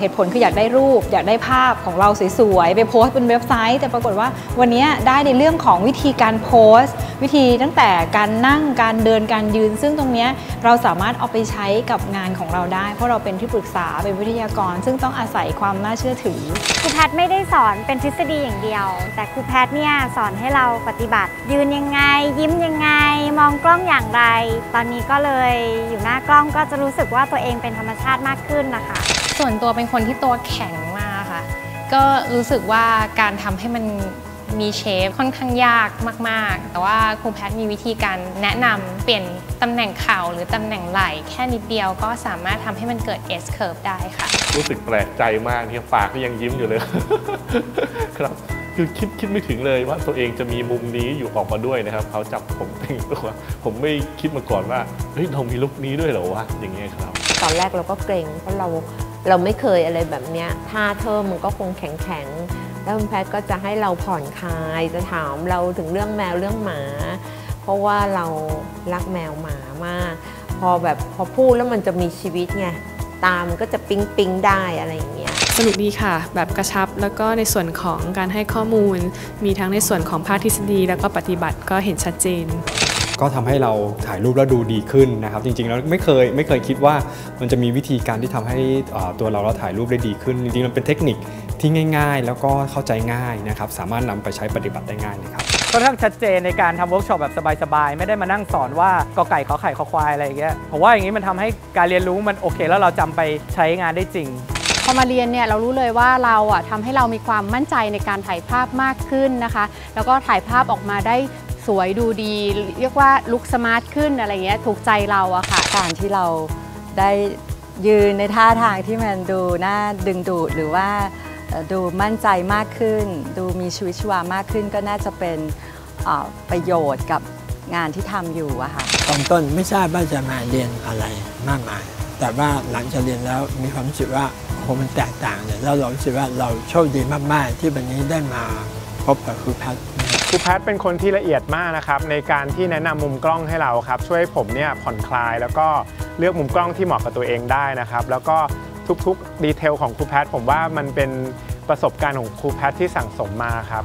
เหตุผลคืออยากได้รูป อยากได้ภาพของเราสวยๆ ไปโพสต์บนเว็บไซต์ แต่ปรากฏว่าวันนี้ได้ในเรื่องของวิธีการโพสต์ วิธีตั้งแต่การนั่งการเดินการยืน ซึ่งตรงนี้เราสามารถเอาไปใช้กับงานของเราได้ เพราะเราเป็นที่ปรึกษาเป็นวิทยากร ซึ่งต้องอาศัยความน่าเชื่อถือครูแพทย์ไม่ได้สอนเป็นทฤษฎีอย่างเดียว แต่ครูแพทย์เนี่ยสอนให้เราปฏิบัติ ยืนยังไง ยิ้มยังไง มองกล้องอย่างไร ตอนนี้ก็เลยอยู่หน้ากล้องก็จะรู้สึกว่าตัวเองเป็นธรรมชาติมากขึ้นนะคะ ส่วนตัวเป็นคนที่ตัวแข็งมากค่ะ ก็รู้สึกว่าการทำให้มันมีเชฟค่อนข้างยากมากๆ แต่ว่าครูแพทย์มีวิธีการแนะนำเปลี่ยนตำแหน่งเข่าหรือตำแหน่งไหล่แค่นิดเดียวก็สามารถทำให้มันเกิด S curve ได้ค่ะ รู้สึกแปลกใจมากที่ปากก็ยังยิ้มอยู่เลย ครับคือคิดคิดไม่ถึงเลยว่าตัวเองจะมีมุมนี้อยู่ออกมาด้วยนะครับเขาจับผมแต่งตัวผมไม่คิดมาก่อนว่าเฮ้ยเรามีลุคนี้ด้วยเหรอวะอย่างเงี้ยครับ ตอนแรกเราก็เกรงเพราะเรา เราไม่เคยอะไรแบบเนี้ยท่าเธอมันก็คงแข็งแข็งแล้วคุณแพทย์ก็จะให้เราผ่อนคลายจะถามเราถึงเรื่องแมวเรื่องหมา เพราะว่าเรารักแมวหมามาก พอแบบพอพูดแล้วมันจะมีชีวิตไงตามก็จะปิ๊งปิ๊งได้อะไรอย่างเงี้ยสนุกดีค่ะ แบบกระชับแล้วก็ในส่วนของการให้ข้อมูล มีทั้งในส่วนของภาคทฤษฎีแล้วก็ปฏิบัติก็เห็นชัดเจน ก็ทำให้เราถ่ายรูปแล้วดูดีขึ้นนะครับ จริงๆแล้วไม่เคยไม่เคยคิดว่ามันจะมีวิธีการที่ทำให้อ่าตัวเราเราถ่ายรูปได้ดีขึ้น จริงๆมันเป็นเทคนิคที่ง่าย ๆ แล้วก็เข้าใจง่ายนะครับ สามารถนำไปใช้ปฏิบัติได้ง่ายเลยครับค่อนข้างชัดเจนในการทำเวิร์กช็อปแบบสบายๆ ไม่ได้มานั่งสอนว่ากอไก่ขอไข่ขอควายอะไรอย่างเงี้ยผมว่าอย่างนี้มันทำให้การเรียนรู้มันโอเค แล้วเราจำไปใช้งานได้จริงพอมาเรียนเนี่ยเรารู้เลยว่าเราอะทำให้เรามีความมั่นใจในการถ่ายภาพมากขึ้นนะคะ แล้วก็ถ่ายภาพออกมาได้ สวยดูดี เรียกว่า look smart ขึ้นอะไรเงี้ยถูกใจเราอะค่ะ การที่เราได้ยืนในท่าทางที่มันดูน่าดึงดูดหรือว่าดูมั่นใจมากขึ้น ดูมีชีวิตชีวามากขึ้นก็น่าจะเป็นประโยชน์กับงานที่ทำอยู่อะค่ะตอนต้นไม่ทราบว่าจะมาเรียนอะไรมากมาย แต่ว่าหลังจากเรียนแล้วมีความรู้สึกว่าโอ้โหมันแตกต่างเนี่ยแล้วเรารู้สึกว่าเราโชคดีมากๆ ที่วันนี้ได้มาพบกับครูแพทย์ รูแพทเป็นคนที่ละเอียดมากนะครับในการที่แนะนำมุมกล้องให้เราครับช่วยให้ผมเนี่ยผ่อนคลาย แล้วก็เลือกมุมกล้องที่เหมาะกับตัวเองได้นะครับแล้วก็ทุกๆดีเทลของครูแพทผมว่ามันเป็นประสบการณ์ของครูแพทที่สั่งสมมาครับ